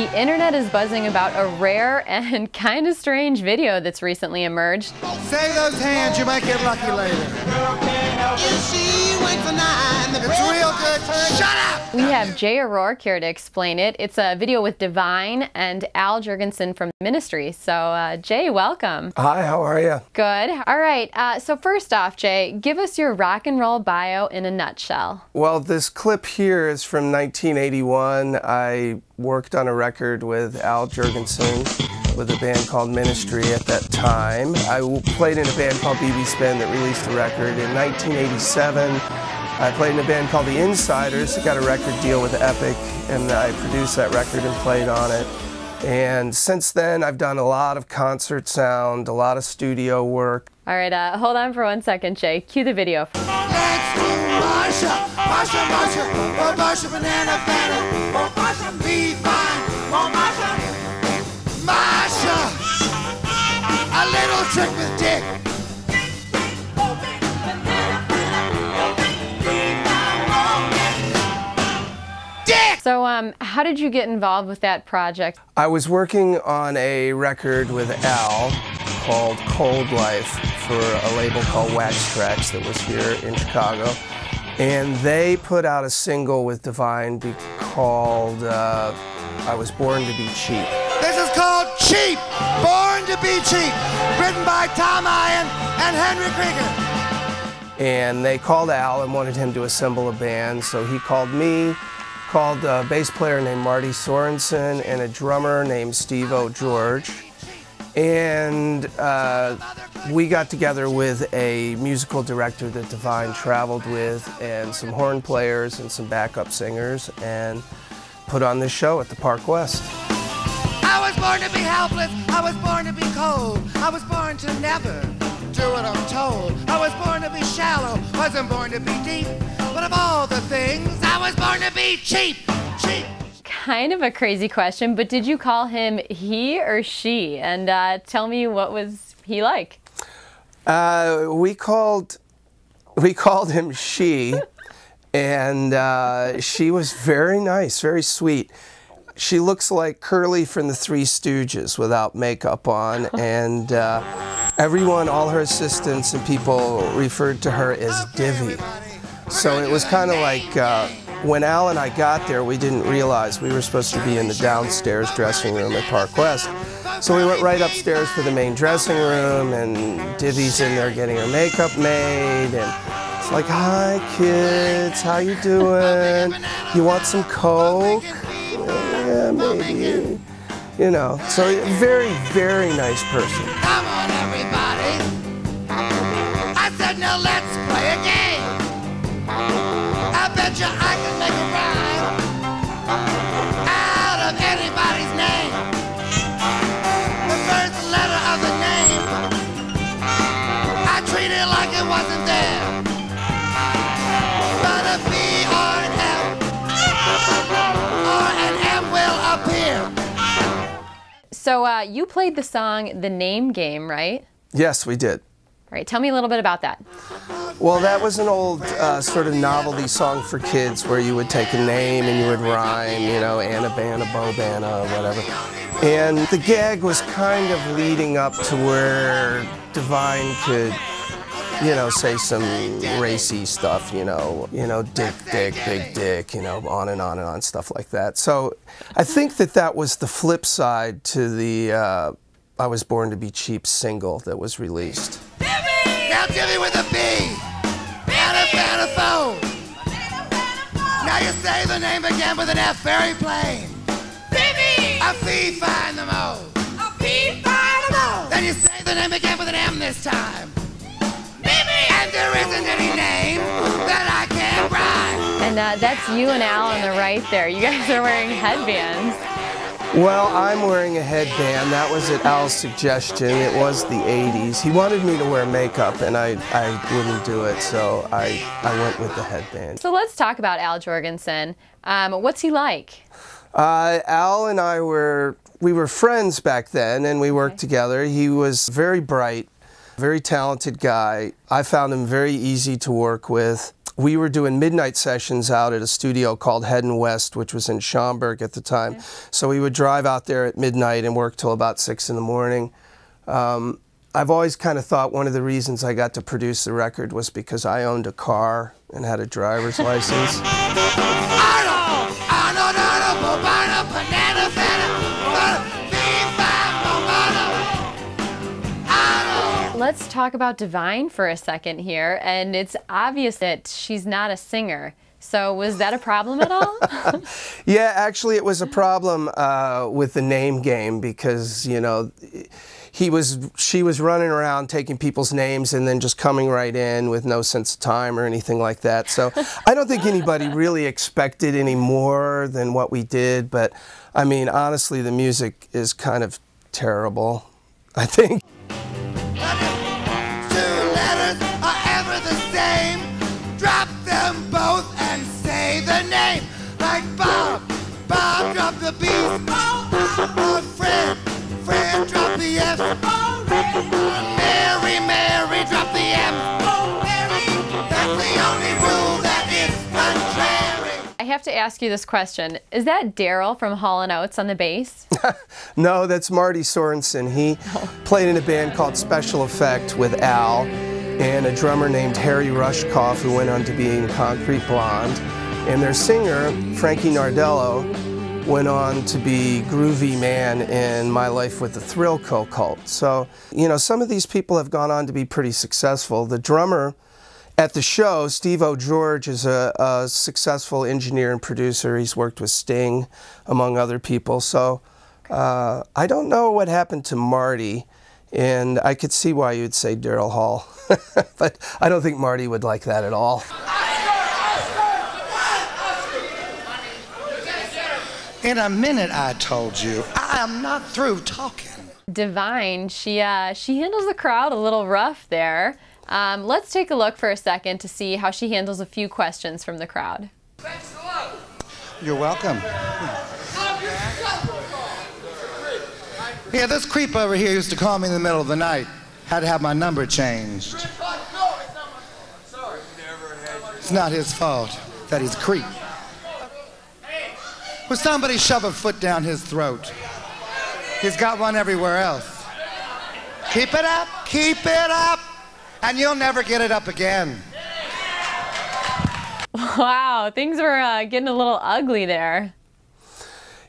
The internet is buzzing about a rare and kind of strange video that's recently emerged. Those hands, you might get lucky later. It's real good. Shut up! We have Jay O'Rourke here to explain it. It's a video with Divine and Al Jourgensen from Ministry. So, uh, Jay, welcome. Hi, how are you? Good. All right. Uh, so, first off, Jay, give us your rock and roll bio in a nutshell. Well, this clip here is from 1981. I worked on a record with Al Jourgensen with a band called Ministry at that time. I played in a band called BB Spin that released a record in 1987. I played in a band called The Insiders that got a record deal with Epic, and I produced that record and played on it. And since then, I've done a lot of concert sound, a lot of studio work. All right, uh, hold on for one second, Jay. Cue the video. Marsha, Marsha, Marsha, Marsha, banana, banana, Marsha, be fine, trick with Dick. Dick! So, um, how did you get involved with that project? I was working on a record with Al called Cold Life for a label called Wax Trax that was here in Chicago. And they put out a single with Divine called uh, I Was Born to Be Cheap. Cheap, Born to Be Cheap, written by Tom Eyen and Henry Krieger. And they called Al and wanted him to assemble a band, so he called me, called a bass player named Marty Sorenson, and a drummer named Steve O'George. And uh, we got together with a musical director that Divine traveled with, and some horn players and some backup singers, and put on this show at the Park West. I was born to be helpless. I was born to be cold. I was born to never do what I'm told. I was born to be shallow. Wasn't born to be deep. But of all the things, I was born to be cheap. Cheap. Kind of a crazy question, but did you call him he or she? And uh, tell me what was he like? Uh, we called we called him she, and uh, she was very nice, very sweet. She looks like Curly from the Three Stooges without makeup on, and uh, everyone, all her assistants and people, referred to her as Divvy. So it was kind of like uh, when Al and I got there, we didn't realize we were supposed to be in the downstairs dressing room at Park West. So we went right upstairs to the main dressing room, and Divvy's in there getting her makeup made, and it's like, "Hi, kids, how you doing? You want some Coke? Yeah, maybe." You know, so very, very nice person. Come on, everybody. I said, now let's play a game. I bet you I can make a rhyme out of anybody's name. The first letter of the name, I treat it like it wasn't there. So, uh, you played the song The Name Game, right? Yes, we did. All right, tell me a little bit about that. Well, that was an old uh, sort of novelty song for kids where you would take a name and you would rhyme, you know, Annabana, Bobana, whatever. And the gag was kind of leading up to where Divine could, you know, say some racy stuff, you know, you know, dick, dick, big dick, you know, on and on and on, stuff like that. So I think that that was the flip side to the uh, I Was Born to Be Cheap single that was released. Now Jimmy with a B. And a fan of phone. Now you say the name again with an F, very plain. A fee, find the mo. Then you say the name again with an M this time. And there isn't any name that I can't rhyme. And uh, that's you and Al on the right there. You guys are wearing headbands. Well, I'm wearing a headband. That was at Al's suggestion. It was the 80s. He wanted me to wear makeup, and I, I wouldn't do it, so I, I went with the headband. So let's talk about Al Jourgensen. Um, what's he like? Uh, Al and I were we were friends back then, and we worked together. He was very bright, very talented guy. I found him very easy to work with. we were doing midnight sessions out at a studio called Hedden West, which was in Schaumburg at the time. Yeah. So we would drive out there at midnight and work till about six in the morning. Um, I've always kind of thought one of the reasons I got to produce the record was because I owned a car and had a driver's license. Let's talk about Divine for a second here. And it's obvious that she's not a singer. So was that a problem at all? yeah, actually, it was a problem uh, with the name game because you know he was she was running around taking people's names and then just coming right in with no sense of time or anything like that. So I don't think anybody really expected any more than what we did. But I mean, honestly, the music is kind of terrible. I think. Drop the F. Mary, Mary, drop the M. That's the only rule that is contrary. I have to ask you this question. Is that Daryl from Hall & Oates on the bass? no, that's Marty Sorenson. He oh. played in a band called Special Affect with Al and a drummer named Harry Rushakoff who went on to be in Concrete Blonde. And their singer, Frankie Nardiello, went on to be Groovie Mann in My Life with the Thrill Kill Kult. So, you know, some of these people have gone on to be pretty successful. The drummer at the show, Steve O'George, is a, a successful engineer and producer. He's worked with Sting, among other people. So, uh, I don't know what happened to Marty, and I could see why you'd say Daryl Hall, but I don't think Marty would like that at all. In a minute, I told you. I am not through talking. Divine, she, uh, she handles the crowd a little rough there. Um, let's take a look for a second to see how she handles a few questions from the crowd. Thanks a. You're welcome. Yeah, this creep over here used to call me in the middle of the night. Had to have my number changed. It's not his fault that he's creep. Will somebody shove a foot down his throat? He's got one everywhere else. Keep it up, keep it up, and you'll never get it up again. Wow, things were uh, getting a little ugly there.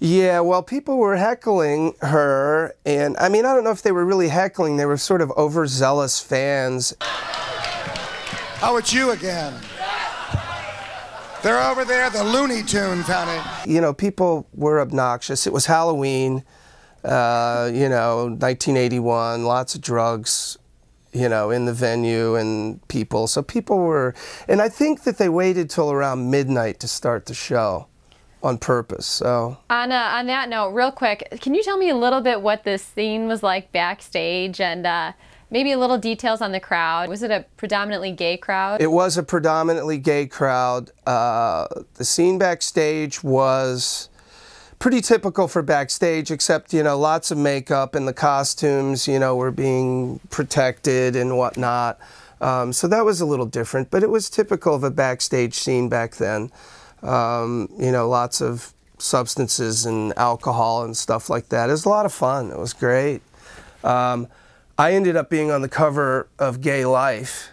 Yeah, well, people were heckling her, and I mean, I don't know if they were really heckling, they were sort of overzealous fans. Oh, it's you again. They're over there, the Looney Tunes, honey. You know, people were obnoxious. It was Halloween, uh, you know, 1981, lots of drugs, you know, in the venue and people. So people were, and I think that they waited till around midnight to start the show on purpose. So on uh, on that note, real quick, can you tell me a little bit what this scene was like backstage and uh, Maybe a little details on the crowd. Was it a predominantly gay crowd? It was a predominantly gay crowd. Uh, the scene backstage was pretty typical for backstage, except, you know, lots of makeup and the costumes, you know, were being protected and whatnot. Um, so that was a little different, but it was typical of a backstage scene back then. Um, you know, lots of substances and alcohol and stuff like that. It was a lot of fun. It was great. Um, I ended up being on the cover of Gay Life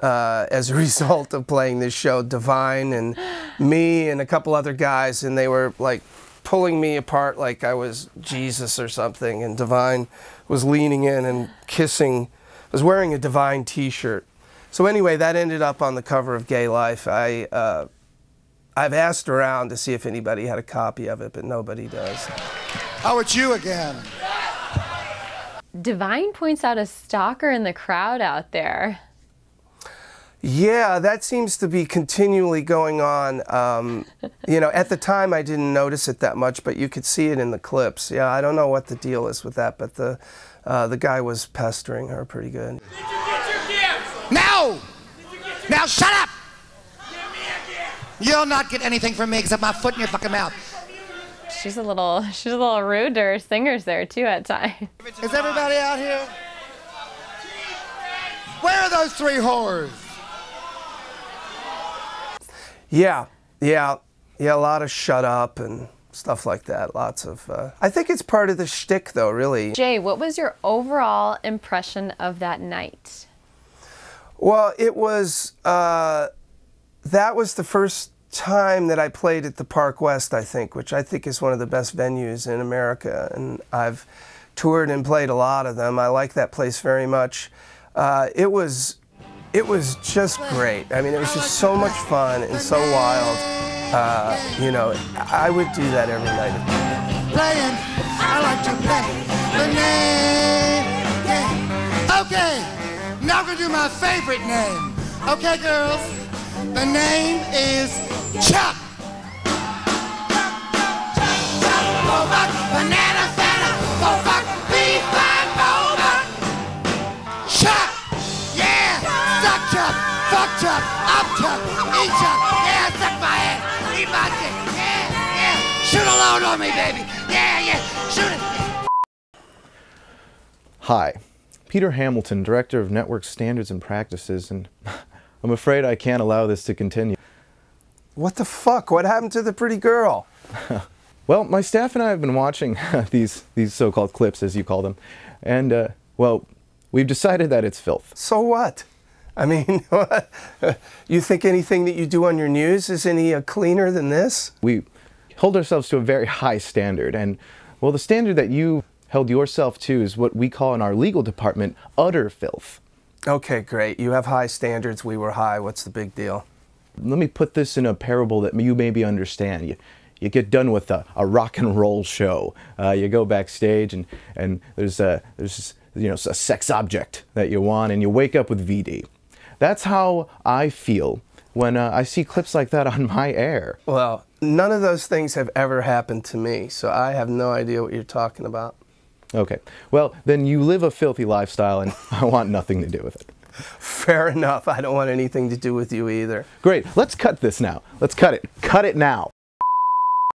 uh, as a result of playing this show, Divine and me and a couple other guys, and they were like pulling me apart like I was Jesus or something, and Divine was leaning in and kissing, I was wearing a Divine t-shirt. So anyway, that ended up on the cover of Gay Life. I, uh, I've asked around to see if anybody had a copy of it, but nobody does. Oh, it's you again. Divine points out a stalker in the crowd out there. Yeah, that seems to be continually going on. Um, you know, at the time I didn't notice it that much, but you could see it in the clips. Yeah, I don't know what the deal is with that, but the uh, the guy was pestering her pretty good. Did you get your gift? No! Now shut up! You'll not get anything from me except my foot in your fucking mouth she's a little she's a little rude to her singers there too at times. Is everybody out here? Where are those three whores? Yeah, yeah, yeah. A lot of shut up and stuff like that. Lots of. Uh, I think it's part of the shtick, though. Really. Jay, what was your overall impression of that night? Well, it was. Uh, that was the first time that I played at the Park West, I think, which I think is one of the best venues in America, and I've toured and played a lot of them. I like that place very much. Uh, it was. It was just great. I mean, it was just so much fun and so wild. Uh, you know, I would do that every night. Playing, I like to play the name. Yeah. Okay, now I'm gonna do my favorite name. Okay, girls, the name is Bobuck, banana, fana, Bobak, beef, and Bobak. Chuck, yeah, suck Chuck, fuck Chuck, up Chuck, eat Chuck, yeah, suck my ass, eat my dick, yeah, yeah, shoot a load on me, baby, yeah, yeah, shoot it. Hi, Peter Hamilton, Director of Network Standards and Practices, and I'm afraid I can't allow this to continue. What the fuck? What happened to the pretty girl? Well, my staff and I have been watching these, these so called clips, as you call them, and, uh, well, we've decided that it's filth. So what? I mean, you think anything that you do on your news is any uh, cleaner than this? We hold ourselves to a very high standard, and, well, the standard that you held yourself to is what we call in our legal department utter filth. Okay, great. You have high standards. We were high. What's the big deal? Let me put this in a parable that you maybe understand. You, you get done with a, a rock and roll show. Uh, you go backstage and, and there's, a, there's you know, a sex object that you want and you wake up with VD. That's how I feel when uh, I see clips like that on my air. Well, none of those things have ever happened to me, so I have no idea what you're talking about. Okay, well, then you live a filthy lifestyle and I want nothing to do with it. Fair enough. I don't want anything to do with you either. Great, let's cut this now. Let's cut it. Cut it now.